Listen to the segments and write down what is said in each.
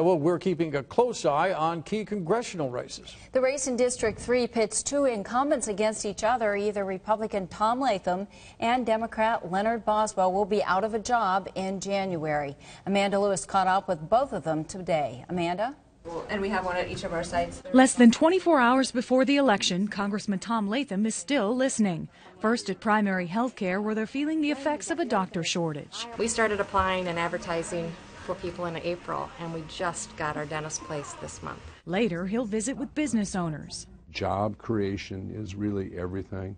Well, we're keeping a close eye on key congressional races. The race in District 3 pits two incumbents against each other. Either Republican Tom Latham and Democrat Leonard Boswell will be out of a job in January. Amanda Lewis caught up with both of them today. Amanda? And we have one at each of our sites. Less than 24 hours before the election, Congressman Tom Latham is still listening. First at primary health care, where they're feeling the effects of a doctor shortage. We started applying and advertising for people in April, and we just got our dentist place this month. Later, he'll visit with business owners. Job creation is really everything,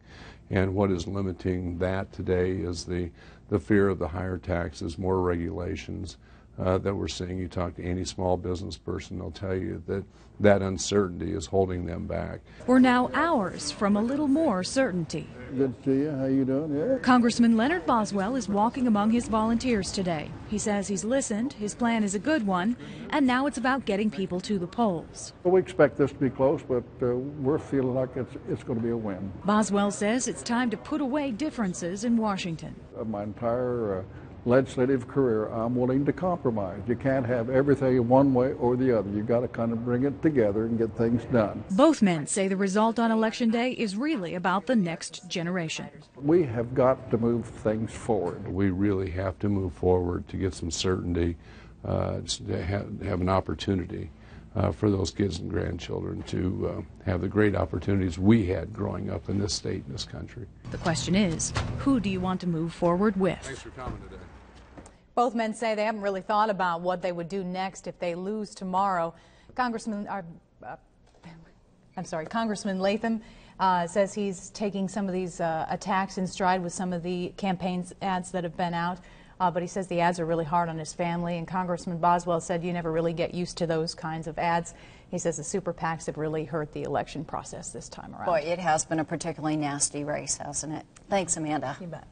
and what is limiting that today is the, the fear of the higher taxes, more regulations, uh, that we're seeing. You talk to any small business person, they'll tell you that that uncertainty is holding them back. We're now hours from a little more certainty. Good to see you. How you doing? Yeah. Congressman Leonard Boswell is walking among his volunteers today. He says he's listened, his plan is a good one, and now it's about getting people to the polls. Well, we expect this to be close, but uh, we're feeling like it's, it's going to be a win. Boswell says it's time to put away differences in Washington. Uh, my entire uh, legislative career, I'm willing to compromise. You can't have everything one way or the other. You've got to kind of bring it together and get things done. Both men say the result on Election Day is really about the next generation. We have got to move things forward. We really have to move forward to get some certainty, uh, to have, have, an opportunity. Uh, for those kids and grandchildren to uh, have the great opportunities we had growing up in this state and this country. The question is, who do you want to move forward with? Thanks for coming today. Both men say they haven't really thought about what they would do next if they lose tomorrow. Congressman, uh, uh, I'm sorry, Congressman Latham uh, says he's taking some of these uh, attacks in stride with some of the campaign ads that have been out. Uh, but he says the ads are really hard on his family. And Congressman Boswell said you never really get used to those kinds of ads. He says the super PACs have really hurt the election process this time around. Boy, it has been a particularly nasty race, hasn't it? Thanks, Amanda. You bet.